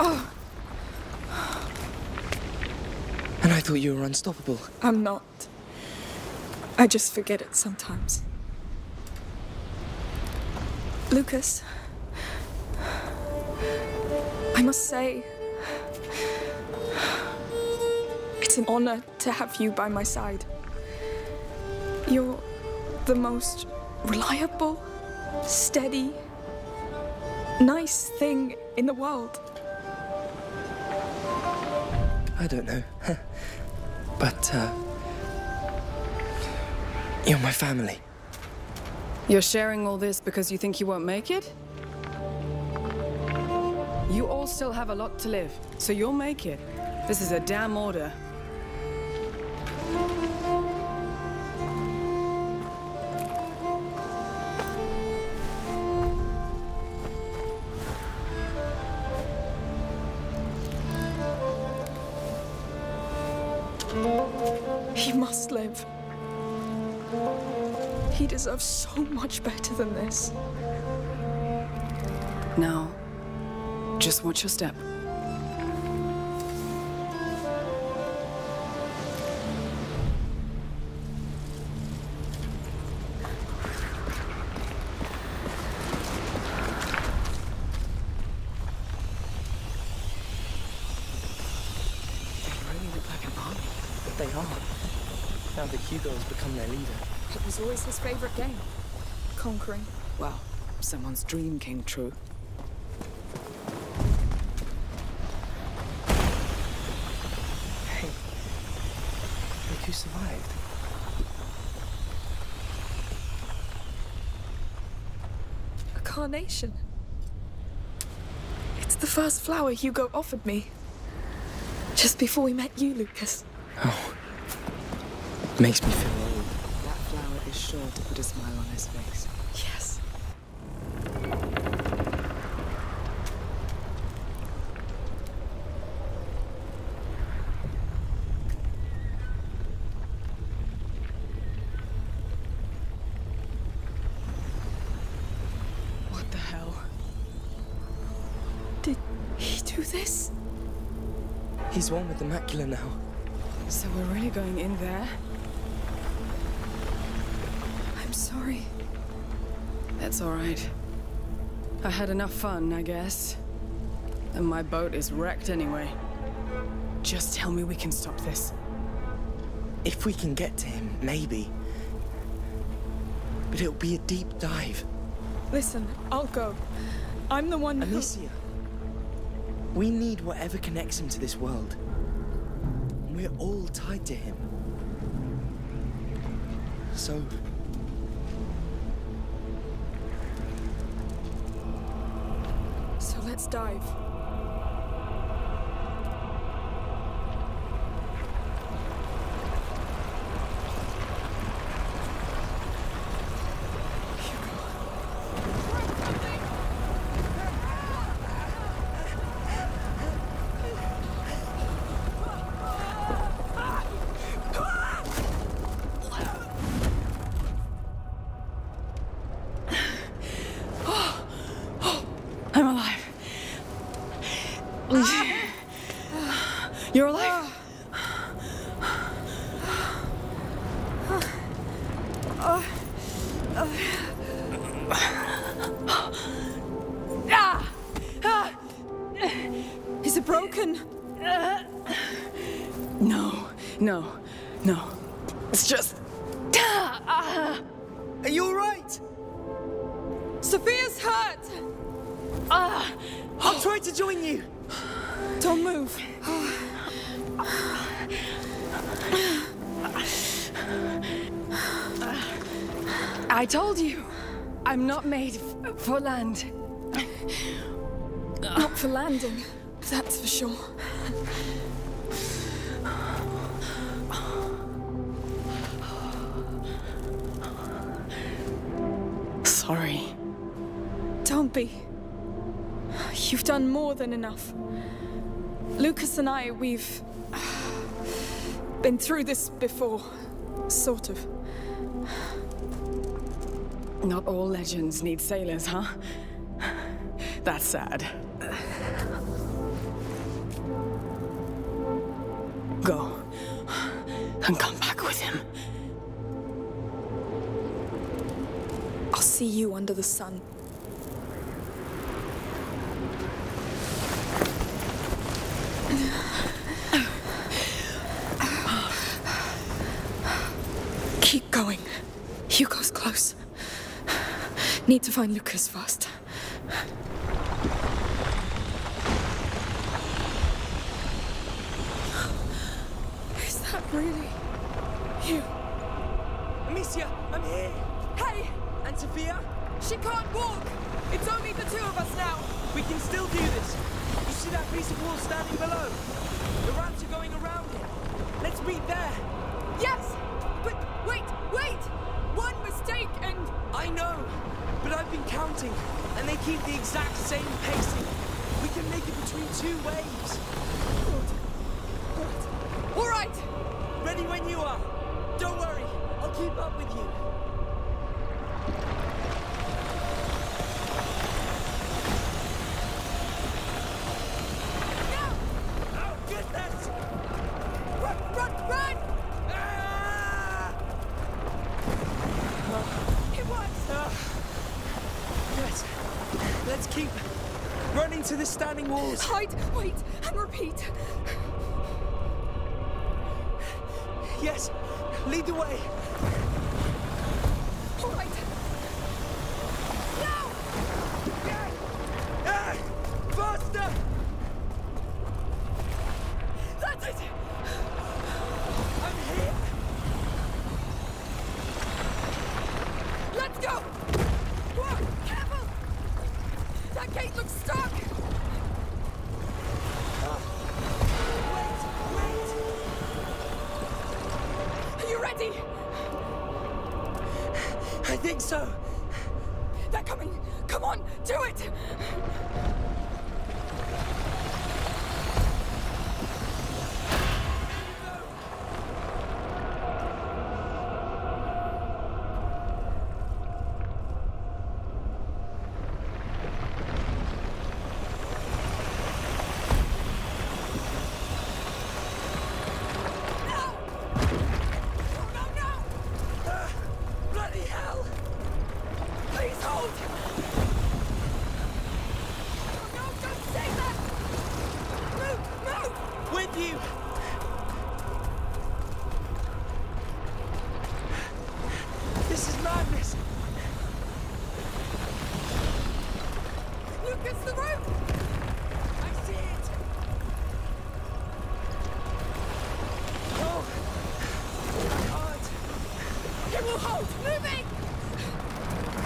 Oh. And I thought you were unstoppable. I'm not. I just forget it sometimes. Lucas, I must say, it's an honor to have you by my side. You're the most reliable, steady, nice thing in the world. I don't know. but, uh. You're my family. You're sharing all this because you think you won't make it? You all still have a lot to live, so you'll make it. This is a damn order. He deserves so much better than this. Now, just watch your step. They really look like an army. But they are. Now that Hugo has become their leader. It was always his favorite game. Conquering. Well, someone's dream came true. Hey. Look who survived. A carnation. It's the first flower Hugo offered me. Just before we met you, Lucas. Oh. Makes me feel old. That sure to put a smile on his face. Yes. What the hell? Did he do this? He's one with the macula now. So we're really going in there? Sorry. That's all right. I had enough fun, I guess. And my boat is wrecked anyway. Just tell me we can stop this. If we can get to him, maybe. But it'll be a deep dive. Listen, I'll go. I'm the one who... Amicia, we need whatever connects him to this world. We're all tied to him. So, dive. Landing, that's for sure. Sorry. Don't be. You've done more than enough. Lucas and I, we've been through this before. Sort of. Not all legends need sailors, huh? That's sad. And come back with him. I'll see you under the sun. Keep going. Hugo's close. Need to find Lucas fast. But I've been counting, and they keep the exact same pacing. We can make it between two waves. All right! Ready when you are. Don't worry, I'll keep up with you. Now! Oh, goodness! Run, run, run! Ah! It works! Ah. Yes, let's keep running to the standing walls. Hide, wait, and repeat. Think so. They're coming! Come on, do it! No! No, no, no! Ah, bloody hell! Please hold! Oh, no, don't say that! Move, move! With you! This is madness! Lucas, the rope! I see it! Oh! I can't! It will hold! Moving!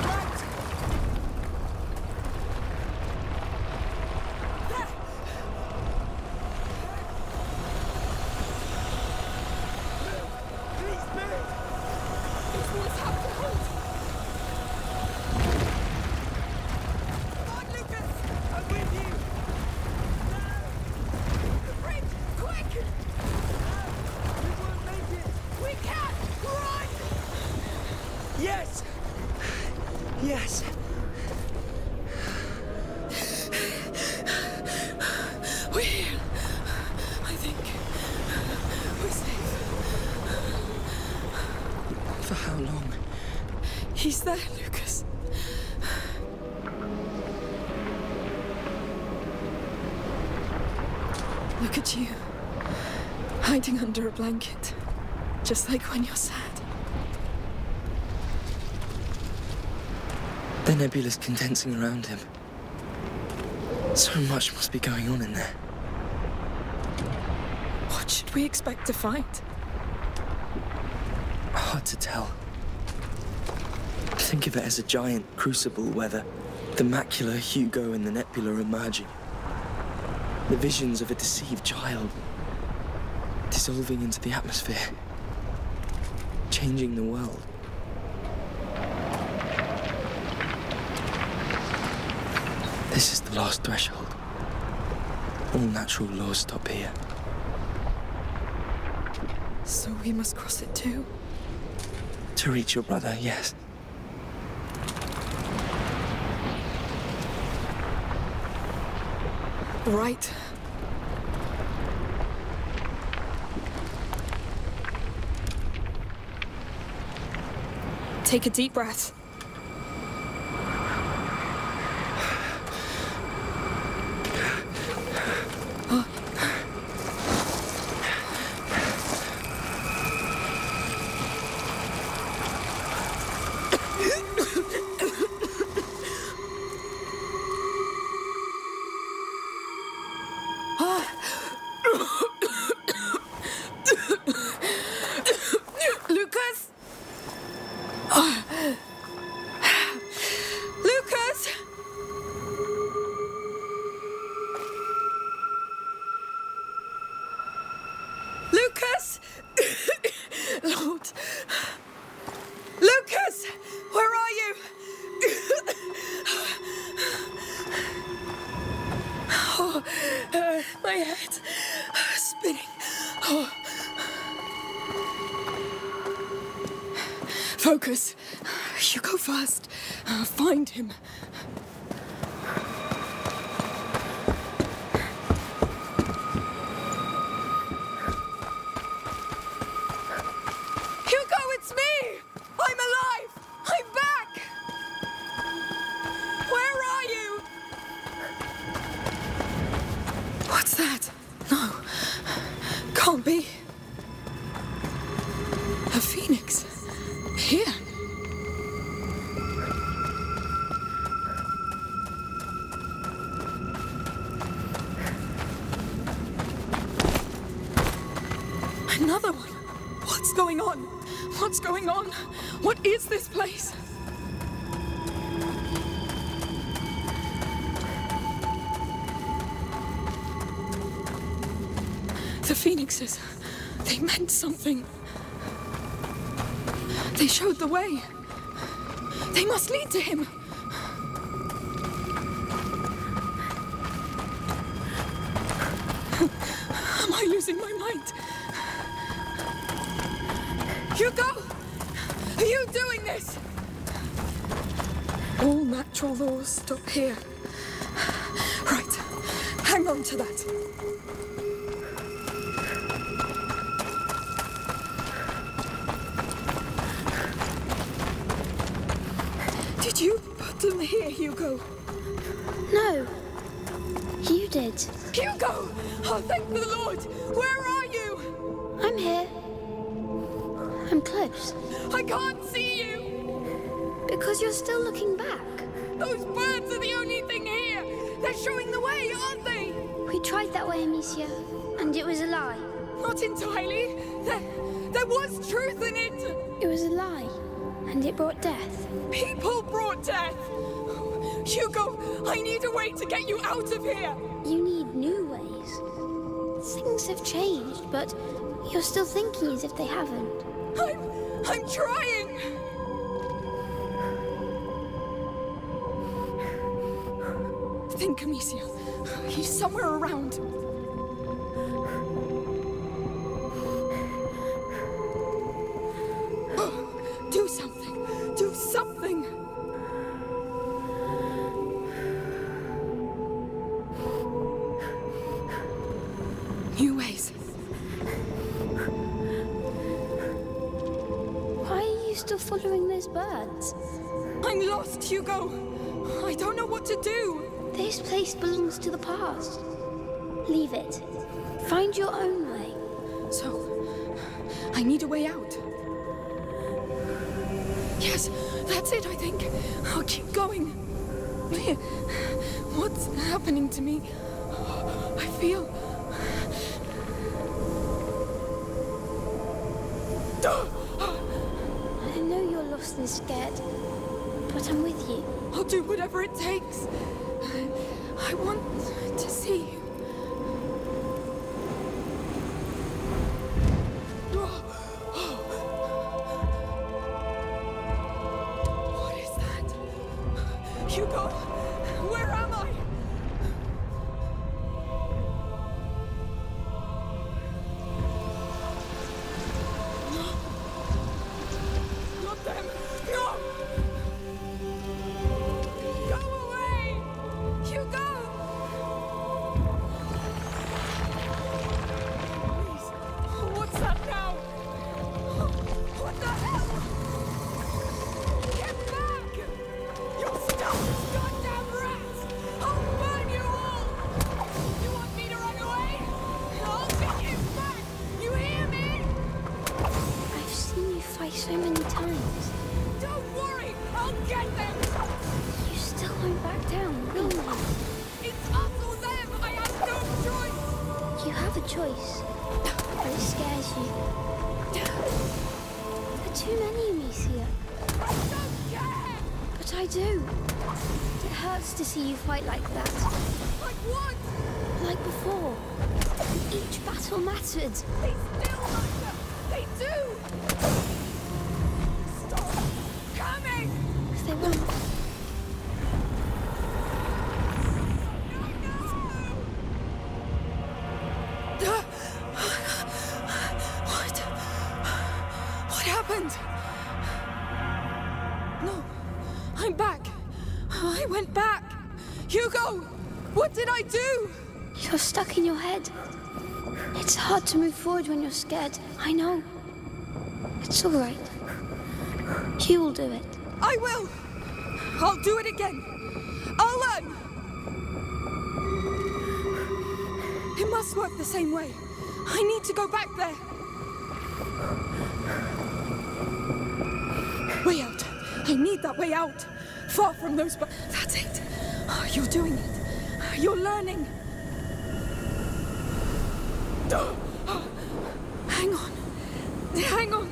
Right! There! Please move! These walls have to hold! Come on, Lucas! I'm with you! The bridge! Quick! We won't make it! We can! Run! Yes! Yes! We're here. I think we're safe. For how long? He's there, Lucas. Look at you. Hiding under a blanket. Just like when you're sad. The nebula's condensing around him. So much must be going on in there. What should we expect to find? Hard to tell. Think of it as a giant crucible where the, the macula, Hugo, and the nebula are merging. The visions of a deceived child dissolving into the atmosphere, changing the world. This is the last threshold. All natural laws stop here. So we must cross it too. To reach your brother, yes. Right. Take a deep breath. Focus. You go first. Find him. Place? The phoenixes. They meant something. They showed the way. They must lead to him. All natural laws stop here. Right. Hang on to that. Did you put them here, Hugo? No. You did. Hugo! Oh, thank the Lord! Where are Amicia, and it was a lie. Not entirely. There, there was truth in it. It was a lie, and it brought death. People brought death. Hugo, I need a way to get you out of here. You need new ways. Things have changed, but you're still thinking as if they haven't. I'm, I'm trying. Think, Amicia. He's somewhere around. This place belongs to the past. Leave it. Find your own way. So, I need a way out. Yes, that's it, I think. I'll keep going. What's happening to me? I feel. I know you're lost and scared, but I'm with you. I'll do whatever it takes. I want to see you. Choice! But it scares you. There are too many, of I don't! But I do. It hurts to see you fight like that. Like what? Like before. Each battle mattered. You're scared. I know. It's all right. You will do it. I will. I'll do it again. I'll learn. It must work the same way. I need to go back there. Way out. I need that way out. Far from those bu- That's it. Oh, you're doing it. You're learning. Hang on. Hang on.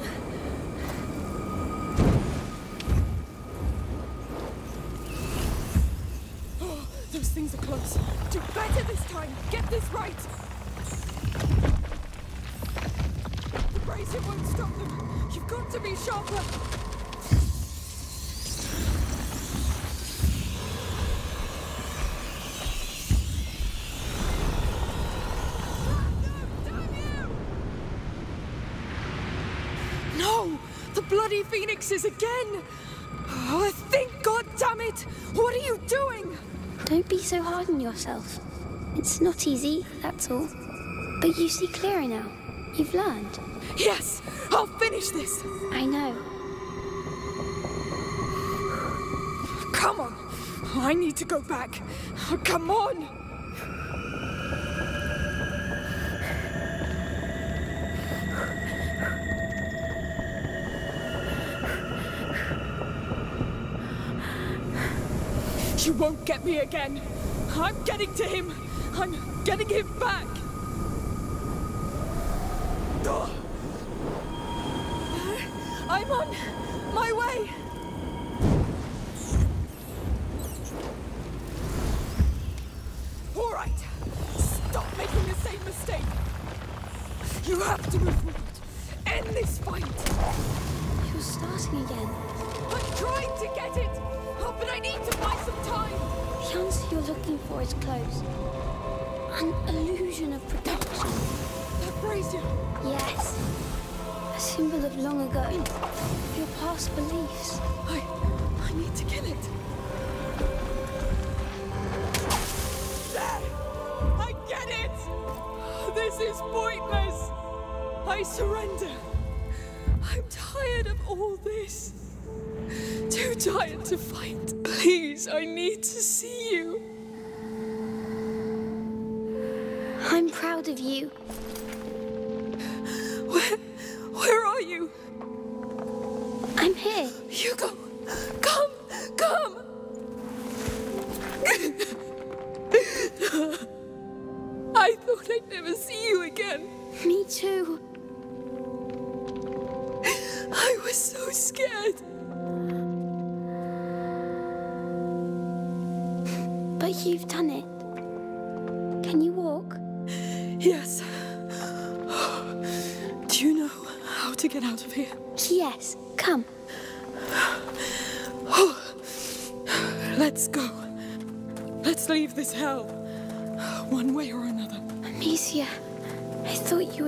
Oh, those things are close. Do better this time. Get this right. The brazier won't stop them. You've got to be sharper. No! The phoenixes again! Oh, thank God damn it! What are you doing? Don't be so hard on yourself. It's not easy, that's all. But you see clearer now. You've learned. Yes, I'll finish this. I know. Come on. I need to go back. Come on. You won't get me again. I'm getting to him. I'm getting him back. Ugh.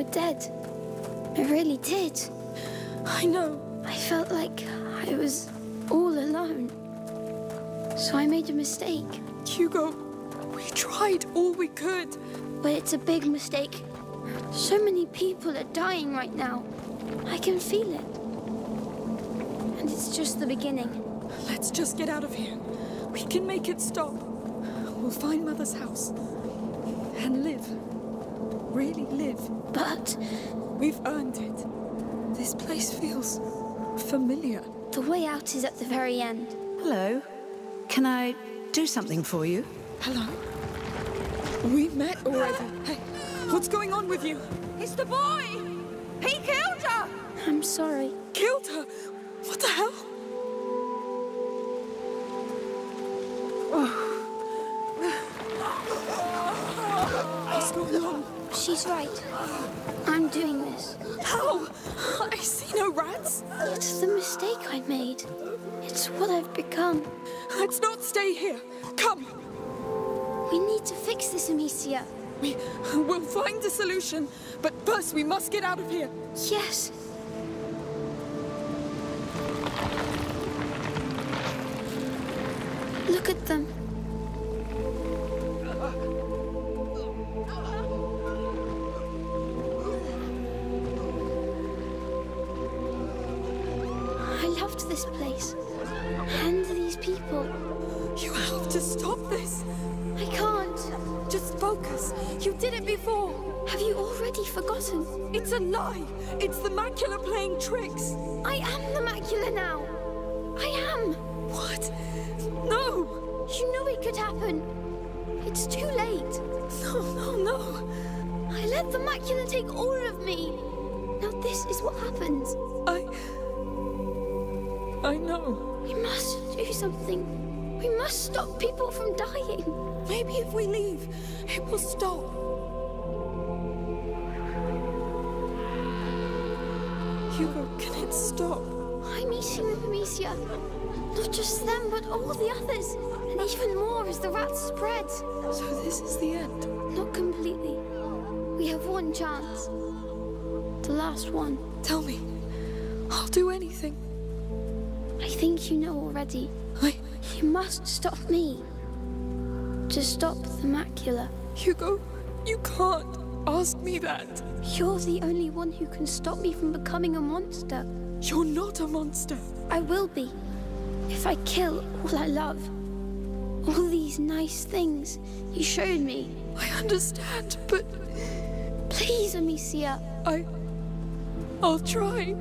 Were dead. I really did. I know. I felt like I was all alone. So I made a mistake. Hugo, we tried all we could. But it's a big mistake. So many people are dying right now. I can feel it. And it's just the beginning. Let's just get out of here. We can make it stop. We'll find Mother's house. And live. Really live. But We've earned it. This place feels familiar. the way out is at the very end. Hello. Can I do something for you? Hello? We met already. Hey, what's going on with you? It's the boy! He killed her! I'm sorry. Killed her? What the hell? She's right. I'm doing this. How? I see no rats. It's the mistake I made. It's what I've become. Let's not stay here. Come. We need to fix this, Amicia. We will find a solution, but first we must get out of here. Yes. Look at them. Stop this. I can't. Just focus. You did it before. Have you already forgotten? It's a lie. It's the macula playing tricks. I am the macula now. I am. What? No. You knew it could happen. It's too late. No, no, no. I let the macula take all of me. Now this is what happens. I. I know. We must do something. We must stop people from dying. Maybe if we leave, it will stop. Hugo, can it stop? I'm eating them, Amicia. Not just them, but all the others. And even more as the rats spread. So this is the end. Not completely. We have one chance. The last one. Tell me. I'll do anything. I think you know already. I. You must stop me. To stop the macula. Hugo, you can't ask me that. You're the only one who can stop me from becoming a monster. You're not a monster. I will be. If I kill all I love. All these nice things you showed me. I understand, but Please, Amicia. I. I'll try.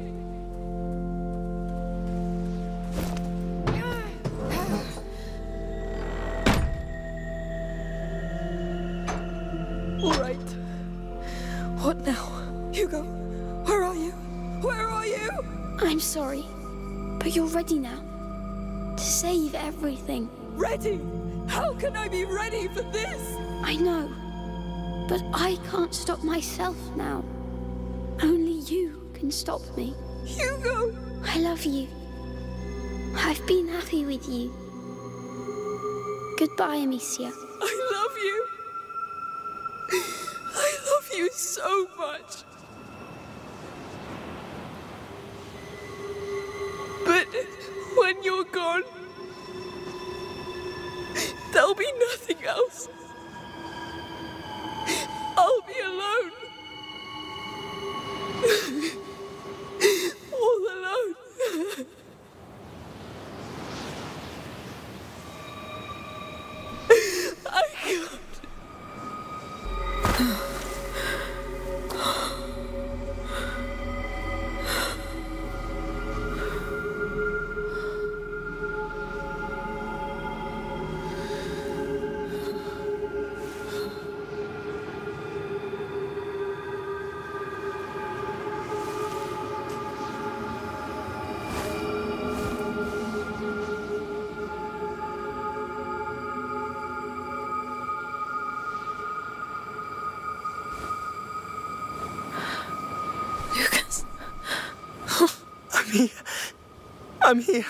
Ready? How can I be ready for this? I know. But I can't stop myself now. Only you can stop me. Hugo! I love you. I've been happy with you. Goodbye, Amicia. I love you. I love you so much. I'm here.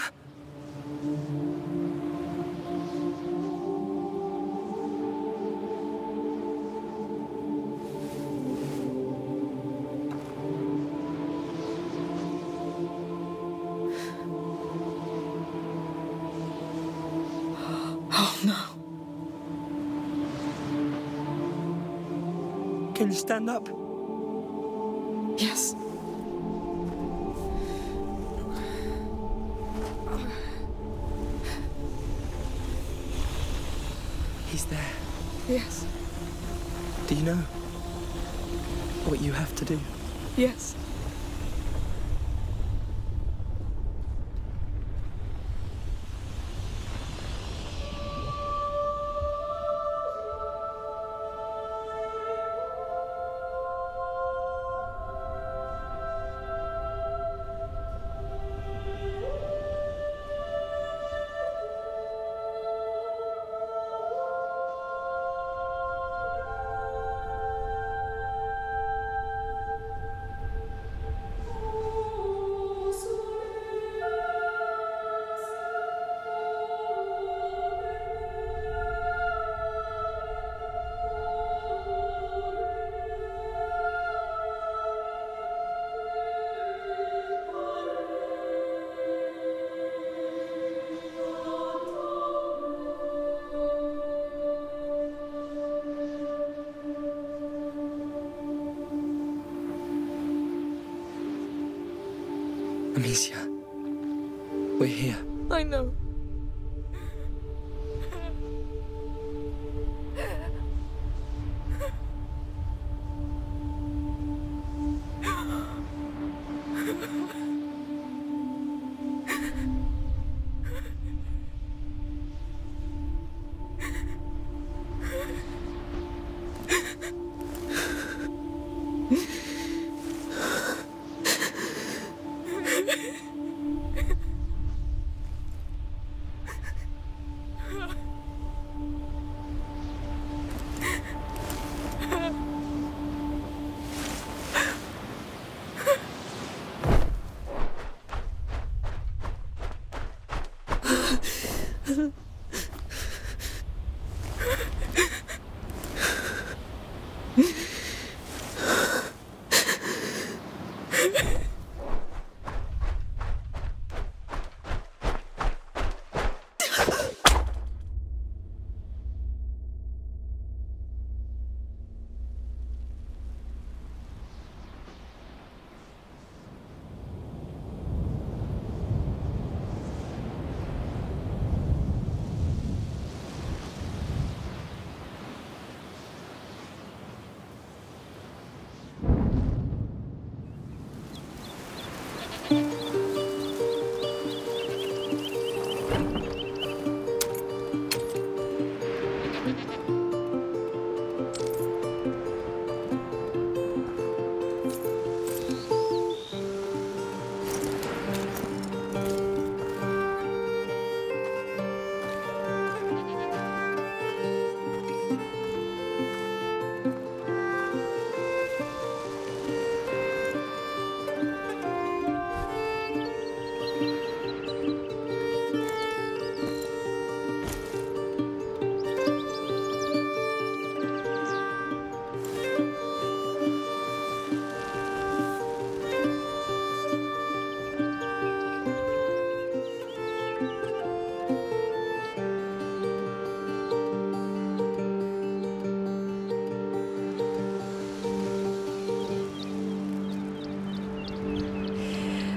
Oh no. Can you stand up? Yes. He's there. Yes. Do you know what you have to do? Yes. Amicia, we're here. I know.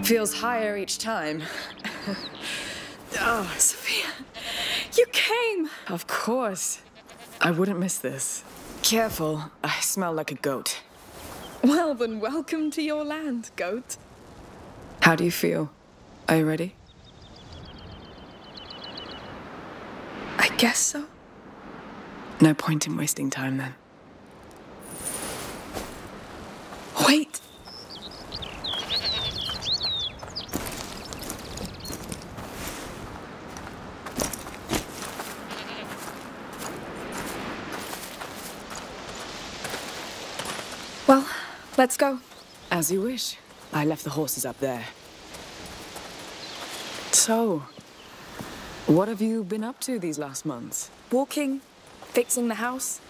Feels higher each time. oh, Sophia, you came! of course. I wouldn't miss this. Careful, I smell like a goat. Well, then, welcome to your land, goat. How do you feel? Are you ready? I guess so. No point in wasting time then. Wait! Well, let's go. As you wish. I left the horses up there. So, what have you been up to these last months? Walking, fixing the house,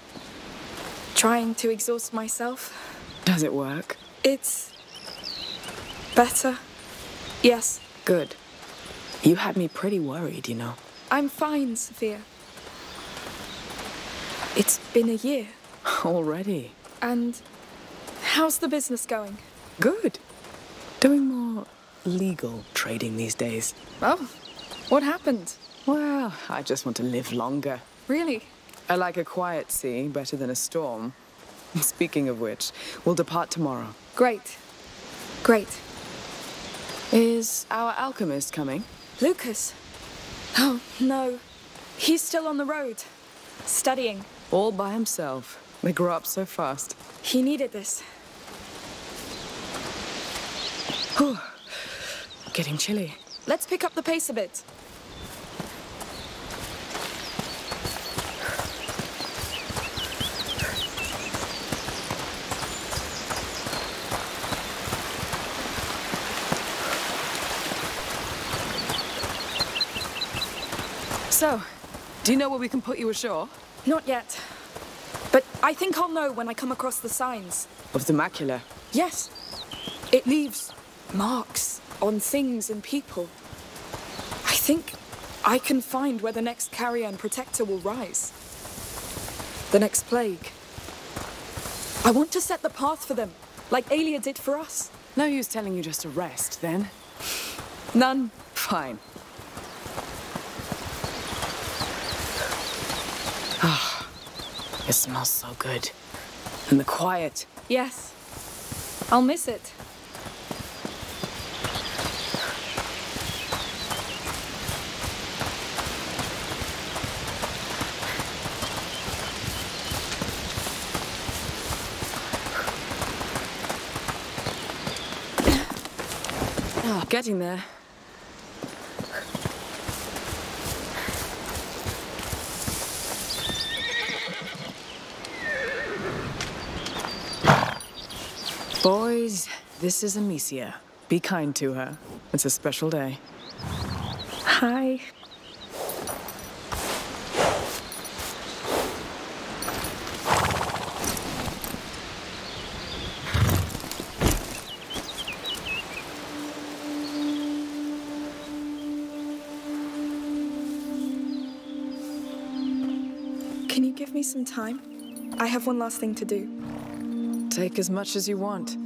trying to exhaust myself. Does it work? It's better. Yes, Good. You had me pretty worried, you know. I'm fine, Sophia. It's been a year. Already. And how's the business going? Good. Doing more legal trading these days. Oh, what happened? Well, I just want to live longer. Really? I like a quiet sea better than a storm. Speaking of which, we'll depart tomorrow. Great. Great. Is our alchemist coming? Lucas? Oh, no. He's still on the road, studying. All by himself. They grow up so fast. He needed this. Getting chilly. Let's pick up the pace a bit. So, do you know where we can put you ashore? Not yet. But I think I'll know when I come across the signs. Of the macula. Yes. It leaves marks on things and people. I think I can find where the next carrier and protector will rise. The next plague. I want to set the path for them, like Aelia did for us. No use telling you just to rest, then. None. Fine. Ah, it smells so good. And the quiet. Yes. I'll miss it. Getting there. Boys, this is Amicia. Be kind to her. It's a special day. Hi. Me some time? I have one last thing to do. Take as much as you want.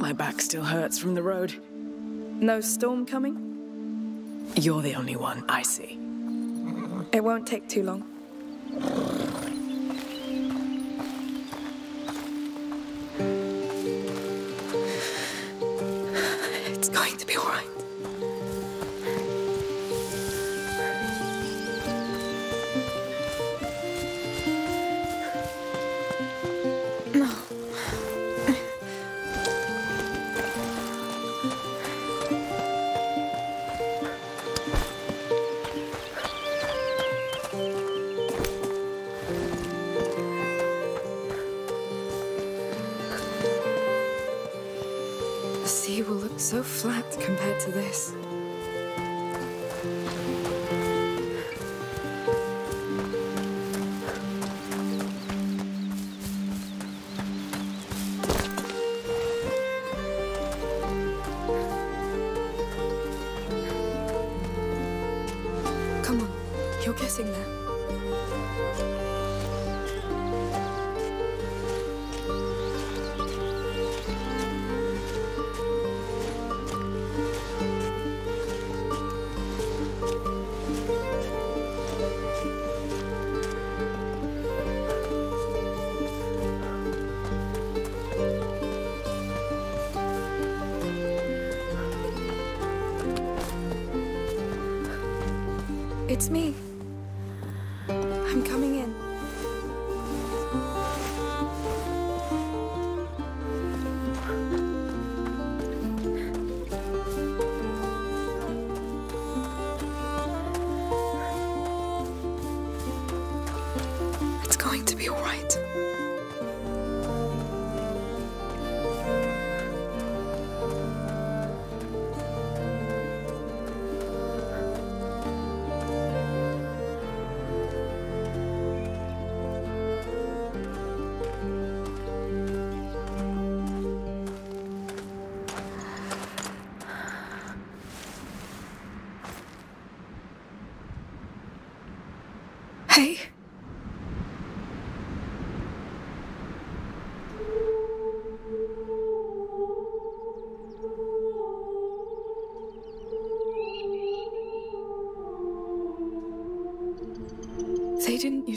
My back still hurts from the road. No storm coming? You're the only one I see. It won't take too long.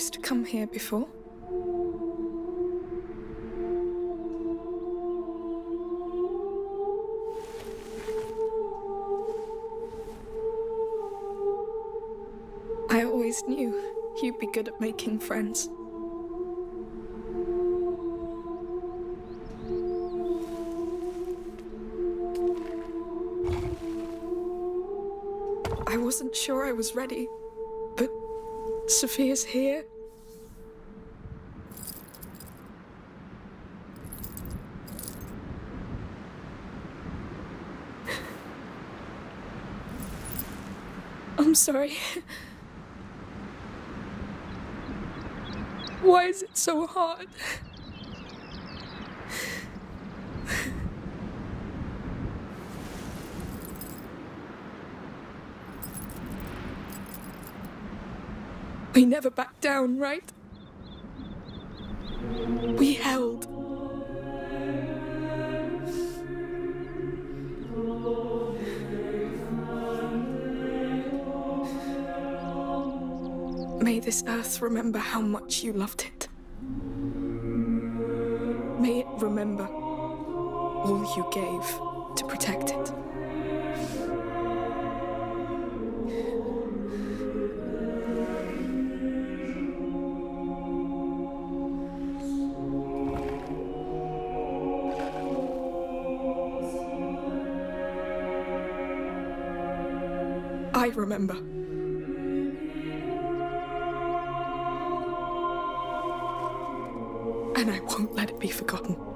Used to come here before. I always knew you'd be good at making friends. I wasn't sure I was ready, but Sophia's here. I'm sorry. Why is it so hard? We never backed down, right? We held. This earth remember how much you loved it. May it remember all you gave to protect it. And I won't let it be forgotten.